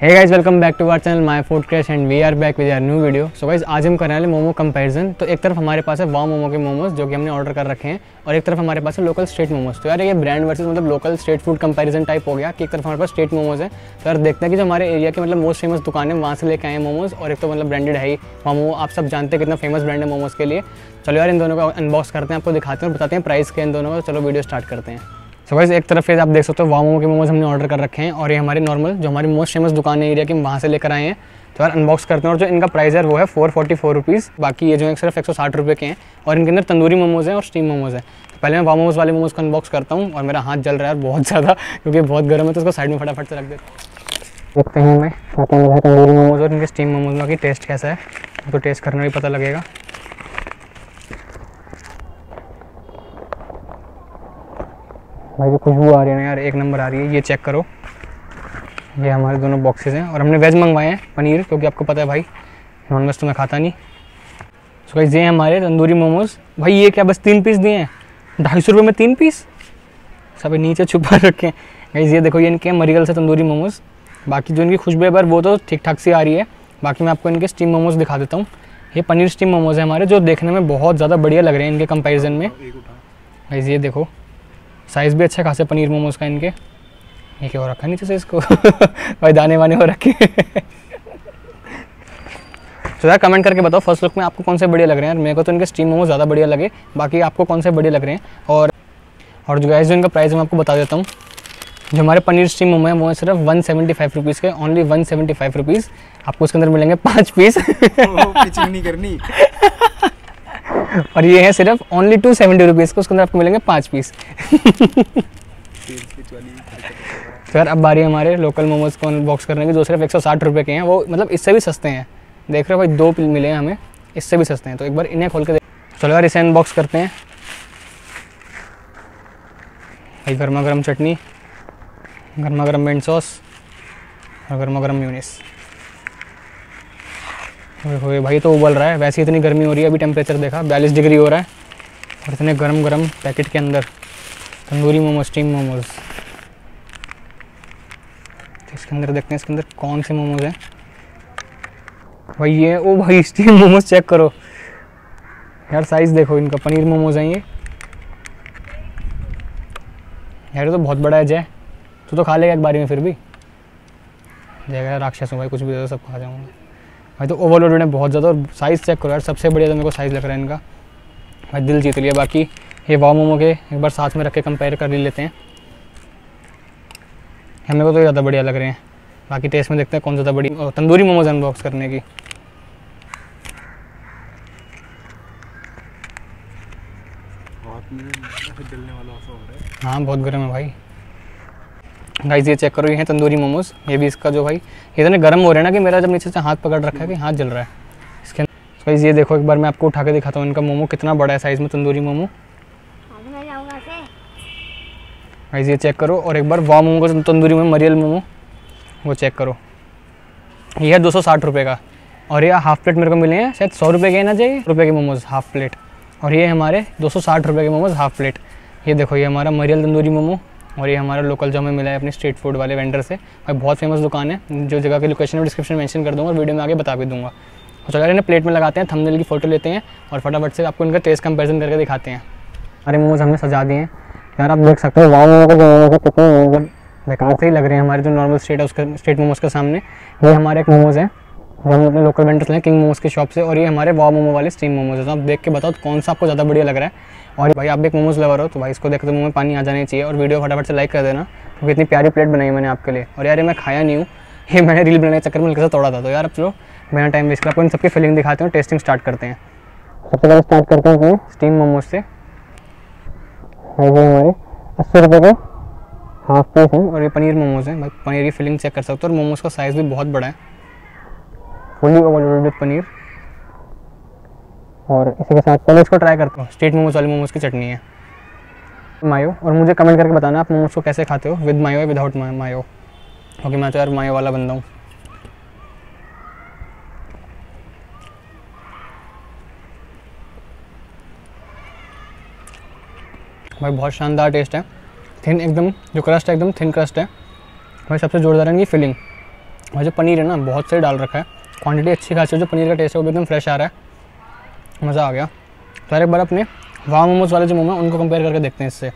Hey guys welcome back to our channel my food crash and we are back with our new video so guys आज हम करने वाले momo comparison तो एक तरफ़ हमारे पास है वाव मोमो के मोमोज, जो कि हमने ऑर्डर कर रखे हैं, और एक तरफ़ हमारे पास है लोकल स्ट्रीट मोमोज. तो यार, ये ब्रांड वर्सेस मतलब local street food comparison type हो गया कि एक तरफ़ हमारे पास स्ट्रीट मोमोज है. तो यार, देखते हैं कि जो हमारे एरिया के मतलब मोस्ट फ़ेमस दुकान है, वहाँ से लेके आए मोमोज, और एक तो मतलब ब्रांडेड है ही मोमो. आप सब जानते हैं कितना फ़ेमस ब्रांड है मोमोज के लिए. चलो यार, इन दोनों का अनबॉक्स करते हैं, आपको दिखाते हैं और बताते हैं प्राइस के इन दोनों का. चलो वीडियो स्टार्ट करते हैं. सो गाइस एक तरफ़ से आप देख सकते हो, वामो के मोमोज हमने ऑर्डर कर रखे हैं और ये हमारे नॉर्मल जो हमारी मोस्ट फ़ेमस दुकान है एरिया की वहाँ से लेकर आए हैं। तो यार अनबॉक्स करते हैं और जो इनका प्राइस है, वो है फोर फोर्टी फोर रुपीज़ बाकी ये जो है, सिर्फ़ एक सौ साठ रुपये के हैं और इनके अंदर तंदूरी मोमोज हैं और स्टीम मोमोज हैं। तो पहले मैं वामोज वाले मोमोज को अनबॉक्स करता हूँ और मेरा हाथ जल रहा है बहुत ज़्यादा, क्योंकि बहुत गर्म है तो उसको साइड में फटाफट से रख देता हूँ। देखते हैं मैं तंदूरी मोमोज और इनके स्टीम मोमोज का टेस्ट कैसा है तो टेस्ट करना भी पता लगेगा। भाई जो खुशबू आ रही है ना यार, एक नंबर आ रही है, ये चेक करो। ये हमारे दोनों बॉक्सेस हैं और हमने वेज मंगवाए हैं, पनीर, क्योंकि आपको पता है भाई नॉन वेज तो मैं खाता नहीं। सो भाई ये हमारे तंदूरी मोमोज। भाई ये क्या, बस तीन पीस दिए हैं? ढाई सौ रुपये में तीन पीस सब नीचे छुपा रखे हैं। ये देखो, ये इनके मरीगल से तंदूरी मोमोज। बाकी जो इनकी खुशबू है वो तो ठीक ठाक सी आ रही है। बाकी मैं आपको इनके स्टीम मोमोज दिखा देता हूँ। ये पनीर स्टीम मोमोज है हमारे, जो देखने में बहुत ज़्यादा बढ़िया लग रहे हैं इनके कंपेरिजन में। भाई ये देखो। साइज़ भी अच्छा खासा पनीर मोमोज का इनके। ये क्या हो रखा है नीचे से इसको? भाई दाने वाने हो रखे तो यार कमेंट करके बताओ फ़र्स्ट लुक में आपको कौन से बढ़िया लग रहे हैं? मेरे को तो इनके स्टीम मोमो ज़्यादा बढ़िया लगे बाकी आपको कौन से बढ़िया लग रहे हैं? और और जो गैस जो इनका प्राइस मैं आपको बता देता हूँ। जो हमारे पनीर स्टीम मोमो है वो है सिर्फ़ वन सेवेंटी फाइव रुपीज़ के only one seventy five rupees आपको उसके अंदर मिलेंगे पाँच पीस नहीं करनी। और ये है सिर्फ़ ओनली टू सेवेंटी रुपीज़ के, उसके अंदर आपको मिलेंगे पाँच पीस यार, अब बारी हमारे लोकल मोमोज को अनबॉक्स करने की, जो सिर्फ़ एक सौ साठ के हैं, वो मतलब इससे भी सस्ते हैं। देख रहे हो भाई, दो मिले हैं हमें, इससे भी सस्ते हैं। तो एक बार इन्हें खोल के देख चलो यार, इसे अनबॉक्स करते हैं। भाई गर्मा गर्म चटनी गर्मा गर्म मिंट सॉस और गर्मा गर्म म्यूनिस हुए, भाई तो उबल रहा है, वैसे इतनी गर्मी हो रही है, अभी टेम्परेचर देखा, बयालीस डिग्री हो रहा है, और इतने गर्म गर्म पैकेट के अंदर, तंदूरी मोमोज स्टीम मोमोज। तो इसके अंदर देखते हैं, इसके अंदर कौन से मोमोज हैं। भाई ये, ओ भाई स्टीम मोमोज चेक करो। यार साइज़ देखो इनका, पनीर मोमोज हैं ये। यार तो बहुत बड़ा है। जय तू तो खा लेगा एक बारी में फिर भी। जय राक्षस हूँ भाई, कुछ भी दे दो, सब खा जाऊँगा। भाई तो ओवरलोडेड है बहुत ज़्यादा और साइज़ चेक करो यार सबसे बढ़िया तो मेरे को साइज़ लग रहा है इनका। भाई दिल जीत लिया। बाकी ये वाव मोमो के एक बार साथ में रख के कंपेयर कर ही लेते हैं। हमें को तो ज़्यादा बढ़िया लग रहे हैं। बाकी टेस्ट में देखते हैं कौन ज़्यादा बड़ी तंदूरी मोमोज अनबॉक्स करने की। हाँ बहुत गर्म है भाई। गाइस ये चेक करो ये है तंदूरी मोमोज। ये भी इसका जो भाई इतने गर्म हो रहे हैं ना कि मेरा जब नीचे से हाथ पकड़ रखा है कि हाथ जल रहा है। इसके गाइस ये देखो, एक बार मैं आपको उठा के दिखाता हूँ इनका मोमो, कितना बड़ा है साइज़ में तंदूरी मोमो। गाइस ये चेक करो और एक बार वाह मोमो का तंदूरी मोमो, मरियल मोमो, वो चेक करो। ये है दो सौ साठ रुपये का। और ये हाफ़ प्लेट मेरे को मिले हैं, शायद सौ रुपये के ना चाहिए रुपये के मोमोज हाफ़ प्लेट और ये हमारे दो सौ साठ रुपये के मोमोज हाफ़ प्लेट ये देखो, ये हमारा मरियल तंदूरी मोमो। और ये हमारा लोकल जो हमें मिला है अपने स्ट्रीट फ़ूड वाले वेंडर से भाई बहुत फ़ेमस दुकान है, जो जगह की लोकेशन में डिस्क्रिप्शन मेंशन कर दूँगा और वीडियो में आगे बता भी दूँगा। तो चलो इन्हें प्लेट में लगाते हैं थंबनेल की फ़ोटो लेते हैं और फटाफट से आपको इनका टेस्ट कंपेरिजन करके दिखाते हैं। हमारे मोमोज हमने सजा दिए हैं। यार, आप देख सकते हो बेकार से ही लग रहे हैं हमारे जो नॉर्मल स्ट्रीट है, उसके स्ट्रीट मोमोज के सामने। ये हमारे एक मोमोज है। लोकल वेंडर्स लें किंग मोमोज की शॉप से और ये हमारे वाव मोमो वाले स्टीम मोमोज है। तो आप देख के बताओ कौन सा आपको ज़्यादा बढ़िया लग रहा है। और भाई आप भी एक मोमोज लवर हो तो भाई इसको देखते मुँह में पानी आ जाना चाहिए और वीडियो फटाफट से लाइक कर देना क्योंकि इतनी प्यारी प्लेट बनाई मैंने आपके लिए। और यार ये मैं खाया नहीं हूँ। ये मैंने रील बनाने के चक्कर में कैसे तोड़ा था। तो यार अब चलो बिना टाइम वेस्ट कर आपको इन सबकी फिलिंग दिखाते हैं टेस्टिंग स्टार्ट करते हैं। सबसे पहले स्टार्ट करते हैं स्टीम मोमोज से। हमारे अस्सी रुपये के हाफ़ पीस हैं। और ये पनीर मोमोज हैं। भाई पनीर की फिलिंग चेक कर सकते हो और मोमोज का साइज़ भी बहुत बड़ा है। फुली ओवरलोडेड विद पनीर और इसी के साथ पहले इसको ट्राई करता हूँ। स्ट्रीट मोमोज वाली मोमोज की चटनी है। मायो और मुझे कमेंट करके बताना आप मोमोज को कैसे खाते हो विद मायो या विदाउट मायो क्योंकि मैं तो यार मायो वाला बंदा हूँ। भाई, बहुत शानदार टेस्ट है। थिन एकदम, जो क्रस्ट है, एकदम थिन क्रस्ट है। भाई, सबसे जोरदार है इनकी फिलिंग और जो पनीर है ना, बहुत सही डाल रखा है। क्वांटिटी अच्छी खासी है, जो पनीर का टेस्ट है, वो एकदम फ्रेश आ रहा है। मज़ा आ गया। तो एक बार अपने वहाँ मोमोज वाले जो मोमो हैं, उनको कंपेयर करके देखते हैं इससे।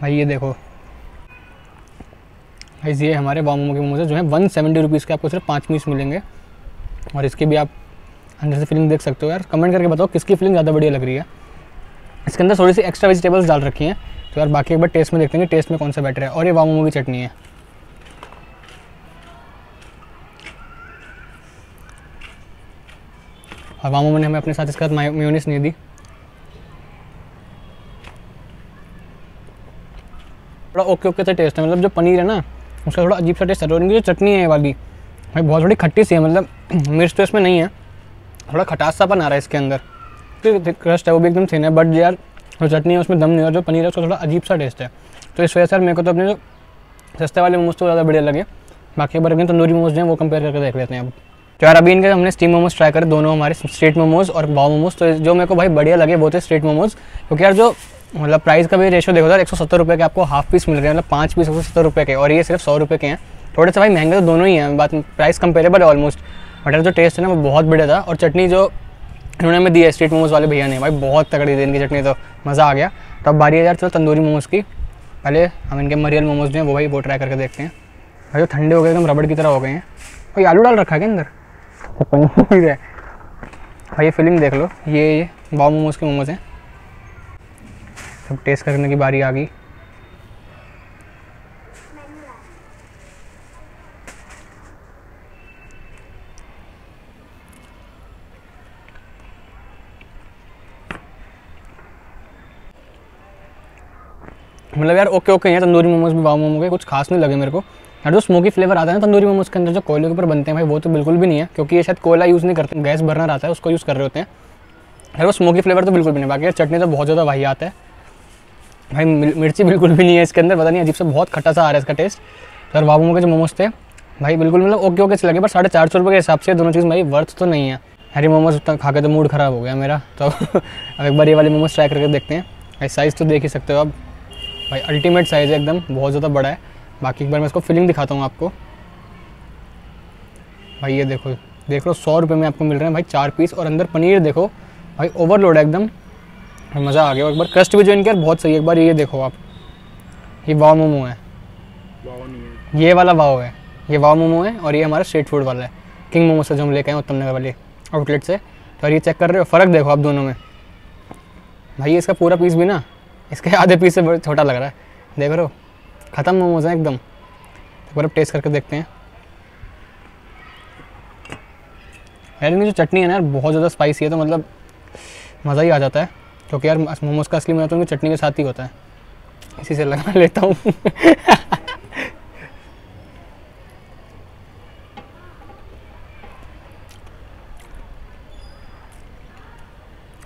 भाई, ये देखो। भाई, ये हमारे वाह मोमो के मोमोज जो है वन सेवेंटी रुपीज़ के, आपको सिर्फ़ पाँच पीस मिलेंगे। और इसकी भी आप अंदर से फीलिंग देख सकते हो यार। कमेंट करके बताओ किसकी फीलिंग ज़्यादा बढ़िया लग रही है। इसके अंदर थोड़ी सी एक्स्ट्रा वेजिटेबल्स डाल रखी हैं। तो यार, बाकी एक बार टेस्ट में देखते हैं टेस्ट में कौन सा बेटर है। और ये वाह मोमो की चटनी है। और वाह ने हमें अपने साथ इसके साथ मेयोनीस नहीं दी। थोड़ा ओके ओके सा टेस्ट है मतलब जो पनीर है ना, उसका थोड़ा अजीब सा टेस्ट है और इनकी जो चटनी है वाली, भाई बहुत थोड़ी खट्टी सी है मतलब मिर्च तो इसमें नहीं है, थोड़ा खटास सा बना रहा है इसके अंदर। क्रस्ट है, वो भी एकदम थिन है बट यार, जो चटनी है, उसमें दम नहीं और जो पनीर है, उसका थोड़ा अजीब सा टेस्ट है। तो इस वजह से मेरे को तो अपने जो सस्ते वाले मोमोज तो ज़्यादा बढ़िया लगे। बाकी बर्गर तंदूरी मोमोज हैं, वो कंपेयर करके देख लेते हैं अब। तो यार अभी इनके हमने स्टीम मोमोज ट्राई करे, दोनों हमारे स्ट्रीट मोमोज और बाव मोमोज तो जो मेरे को भाई बढ़िया लगे वो थे स्ट्रीट मोमोज क्योंकि यार जो मतलब प्राइस का भी रेशो देखो यार एक सौ सत्तर रुपये के आपको हाफ़ पीस मिल रहे हैं मतलब पाँच पीस एक सौ सत्तर रुपये के, और ये सिर्फ़ सौ रुपये के हैं। थोड़े से भाई महँगे तो दोनों ही हैं, बात प्राइस कंपेरेबल है ऑलमोस्ट बट जो टेस्ट है ना वो बहुत बढ़िया था, और चटनी जो इन्होंने हमें दी है स्ट्रीट मोमोज वाले भैया ने, भाई बहुत तगड़ी थी इनकी चटनी तो मज़ा आ गया। तो अब बारी है यार चलो तंदूरी मोमोज की, पहले हम इनके मरियल मोमोज जो हैं वो भाई वो ट्राई करके देखते हैं। भाई जो ठंडे हो गए, एकदम रबड़ की तरह हो गए हैं। कोई आलू डाल रखा है क्या अंदर? पनीर भाई, ये फिलिंग देख लो। ये ये बाव मोमोज के मोमोज हैं। सब टेस्ट करने की बारी आ गई। मतलब यार ओके ओके हैं। तंदूरी मोमोज भी वाव मोमो के कुछ खास नहीं लगे मेरे को। यार जो स्मोकी फ्लेवर आता है ना तंदूरी मोमोज के अंदर जो कोयले के ऊपर बनते हैं भाई, वो तो बिल्कुल भी नहीं है, क्योंकि ये शायद कोयला यूज़ नहीं करते, गैस बर्नर आता है, उसको यूज़ कर रहे होते हैं। यार वो स्मोकी फ्लेवर तो बिल्कुल भी नहीं, बाकी चटनी तो बहुत ज़्यादा वही आता है। भाई मिर्ची बिल्कुल भी नहीं है इसके अंदर, पता नहीं, अजीब से बहुत खट्टा सा आ रहा है इसका टेस्ट तो यार बाबू के जो मोमोज थे, भाई बिल्कुल मतलब ओके ओके से लगे, पर साढ़े चार सौ रुपये के हिसाब से दोनों चीज़ भाई वर्थ तो नहीं है। हरी मोमोज खा के तो मूड ख़राब हो गया मेरा तो अब एक बार ये वाले मोमोज ट्राई करके देखते हैं। भाई साइज़ तो देख ही सकते हो अब भाई अल्टीमेट साइज़ है एकदम, बहुत ज़्यादा बड़ा है। बाकी एक बार मैं इसको फिलिंग दिखाता हूँ आपको। भाई ये देखो देख लो सौ रुपये में आपको मिल रहे हैं भाई चार पीस और अंदर पनीर देखो। भाई ओवरलोड है एकदम। मज़ा आ गया। एक बार क्रस्ट भी जो इनके बहुत सही है। एक बार ये देखो आप। ये वाव मोमो है। ये वाला वाव है। ये वाव मोमो है और ये हमारा स्ट्रीट फ़ूड वाला है। किंग मोमो से जो हम लेके आए उत्तम नगर वाले आउटलेट से। तो ये चेक कर रहे हो? फ़र्क देखो आप दोनों में। भाई इसका पूरा पीस भी ना इसके आधे पीस से छोटा लग रहा है। देख रहे हो? ख़त्म मोमोज हैं एकदम। एक बार टेस्ट करके देखते हैं। यार इनकी जो चटनी है ना यार, बहुत ज़्यादा स्पाइसी है तो मतलब मज़ा ही आ जाता है। क्योंकि यार मोमोज का असली मज़ा तो उनकी चटनी के साथ ही होता है। इसी से लगा लेता हूँ।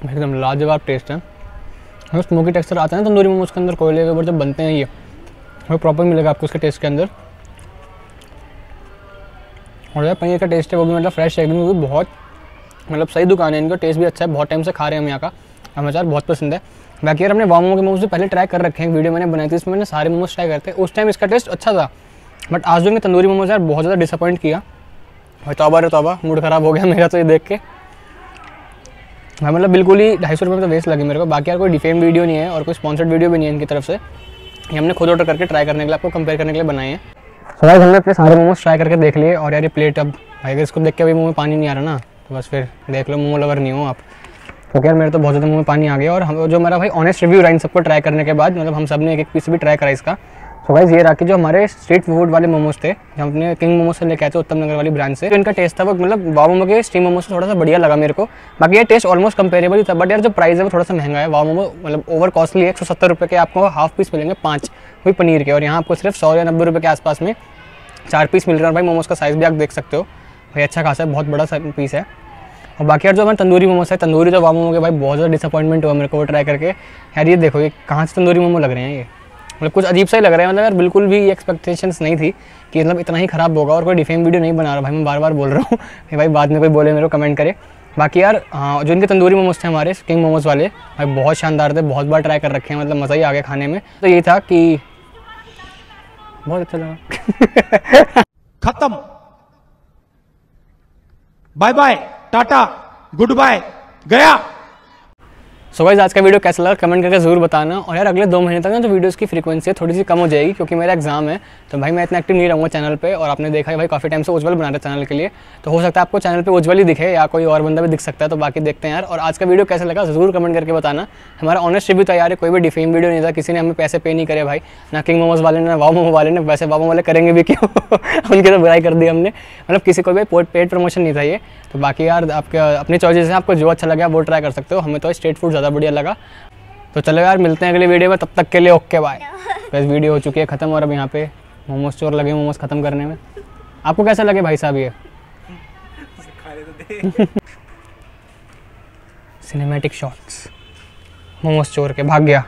एकदम लाजवाब टेस्ट है। स्मोकी टेक्सचर आता है ना तंदूरी मोमोज के अंदर कोयले के ऊपर जब बनते हैं ये। वो प्रॉपर मिलेगा आपको उसके टेस्ट के अंदर। और यार, पनीर का टेस्ट है, वो भी मतलब फ्रेश है भी बहुत मतलब सही दुकान है, इनका टेस्ट भी अच्छा है, बहुत टाइम से खा रहे हैं हम यहाँ का। हमें यार बहुत पसंद है। बाकी यार, हमने वाम मोमो के मोमोज भी पहले ट्राई कर रखे हैं वीडियो मैंने बनाई थी, इसमें मैंने सारे मोमोज ट्राई करते उस टाइम इसका टेस्ट अच्छा था बट आज जो तंदूरी मोमोज यार, बहुत ज़्यादा डिसअपॉइंट किया। भाई, तोबा रे तोबा मूड ख़राब हो गया मेरा तो ये देख के। भाई मतलब बिल्कुल ही ढाई सौ रुपये में तो वेस्ट लगे मेरे को। बाकी यार, कोई डिफेम वीडियो नहीं है और कोई स्पॉन्सर्ड वीडियो भी नहीं है इनकी तरफ़ से। ये हमने खुद ऑर्डर करके ट्राई करने के लिए आपको कंपेयर करने के लिए बनाए हैं। सो हमने अपने सारे मोमोज ट्राई करके देख लिए और यार ये प्लेट अब, भाई अगर इसको देख के अभी मुँह में पानी नहीं आ रहा ना तो बस फिर देख लो मोमो लवर नहीं हो आप। क्योंकि यार मेरे तो बहुत ज़्यादा मुँह में पानी आ गया और हम, जो मेरा भाई ऑनेस्ट रिव्यू रहा इन सबको ट्राई करने के बाद मतलब हम सबने एक एक पीस भी ट्राई करा इसका। सो गाइज़ ये कि जो हमारे स्ट्रीट फ़ूड वाले मोमोज थे, जो हमने किंग मोमोज से लेके आए थे उत्तम नगर वाली ब्रांच से तो इनका टेस्ट था वो मतलब वाव मोमो के स्टीम मोमो से थोड़ा सा बढ़िया लगा मेरे को। बाकी ये टेस्ट ऑलमोस्ट कंपेरेबल ही था बट यार जो प्राइस है वो थोड़ा सा महँगा है। वाव मोमो मतलब ओवर कॉस्टली एक सौ के आपको हाफ़ पीस मिलेंगे, पाँच वही पनीर के। और यहाँ आपको सिर्फ़ सौ या नब्बे रुपये के आसपास में चार पीस मिल रहे हैं। भाई मोमोज का साइज़ भी आप देख सकते हो। भाई अच्छा खासा है, बहुत बड़ा सा पीस है। और बाकी यार जो हमारे तंदूरी मोमोज है, तंदूरी जो वाव मोमो के भाई बहुत ज़्यादा डिसअपॉइंटमेंट हुआ मेरे को वो ट्राई करके। यार ये देखो, ये कहाँ से तंदूरी मोमो लग रहे हैं ये? मतलब कुछ अजीब सा ही लग रहा है। मतलब यार, बिल्कुल भी एक्सपेक्टेशंस नहीं थी कि मतलब इतना ही ख़राब होगा और कोई डिफेम वीडियो नहीं बना रहा। भाई, मैं बार बार बोल रहा हूँ। भाई, बाद में कोई बोले मेरे को कमेंट करे। बाकी यार हाँ, जो इनके तंदूरी मोमोज थे हमारे किंग मोमोज वाले, भाई, बहुत शानदार थे, बहुत बार ट्राई कर रखे हैं। मतलब मज़ा ही आ गया खाने में। तो ये था कि बहुत अच्छा लगा। खत्म। Bye bye tata good bye गया। सो गाइस आज का वीडियो कैसा लगा? कमेंट करके ज़रूर बताना। और यार, अगले दो महीने तक ना जो वीडियोस की फ्रीक्वेंसी थोड़ी सी कम हो जाएगी क्योंकि मेरा एग्ज़ाम है। तो भाई, मैं इतना एक्टिव नहीं रहूँगा चैनल पे। और आपने देखा है भाई, काफ़ी टाइम से उज्जवल बना रहे चैनल के लिए। तो हो सकता है आपको चैनल पर उज्जवल ही दिखे या कोई और बंदा भी दिख सकता है तो बाकी देखते हैं यार। और आज का वीडियो कैसा लगा, ज़रूर कमेंट करके बताना। हमारा ऑनेस्ट रिव्यू तैयार है, कोई भी डिफेम वीडियो नहीं था, किसी ने हमें पैसे पे नहीं करे भाई। ना किंग मोमोज वाले, ने वाओ मोमो वाले, ने वैसे वाओ वाले करेंगे भी क्यों? उनकी तो बुराई कर दी हमने। मतलब किसी को भी पेड प्रमोशन नहीं था ये। तो बाकी यार, आपके, अपनी चॉइसेस हैं, आपको जो अच्छा लगा वो ट्राई कर सकते हो। हमें तो स्ट्रीट फ़ूड ज़्यादा बढ़िया लगा। तो चलो यार मिलते हैं अगले वीडियो में। तब तक के लिए ओके बाय बस वीडियो हो चुकी है ख़त्म और अब यहाँ पे मोमोज चोर लगे मोमोज ख़त्म करने में। आपको कैसा लगे भाई साहब ये? सिनेमैटिक शॉट्स मोमोज चोर के। भाग गया।